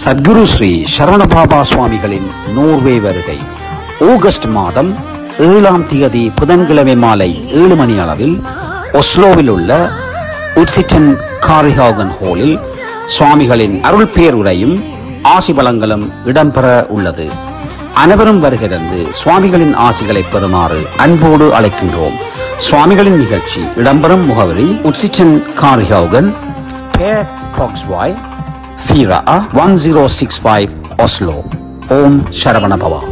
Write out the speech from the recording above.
சத்குரு ஸ்ரீ சரவணபாபா சுவாமிகளின் நோர்வே வருகை. ஆகஸ்ட் மாதம் ஏழாம் தேதி புதன்கிழமை மாலை ஏழு மணி அளவில் ஒஸ்லோவில் உள்ள உட்சிட்டன் காரிஹாகன் ஹோலில் சுவாமிகளின் அருள் பேருரையும் ஆசி பலங்களும் இடம்பெற உள்ளது. அனைவரும் வருகிறது சுவாமிகளின் ஆசிகளை பெறுமாறு அன்போடு அழைக்கின்றோம். சுவாமிகளின் நிகழ்ச்சி இடம்பெறும் முகவரி உட்சிட்டன் காரிஹாகன் Per Krogswaj 4 ah, 1065 Oslo. Om Sharavana Bhava.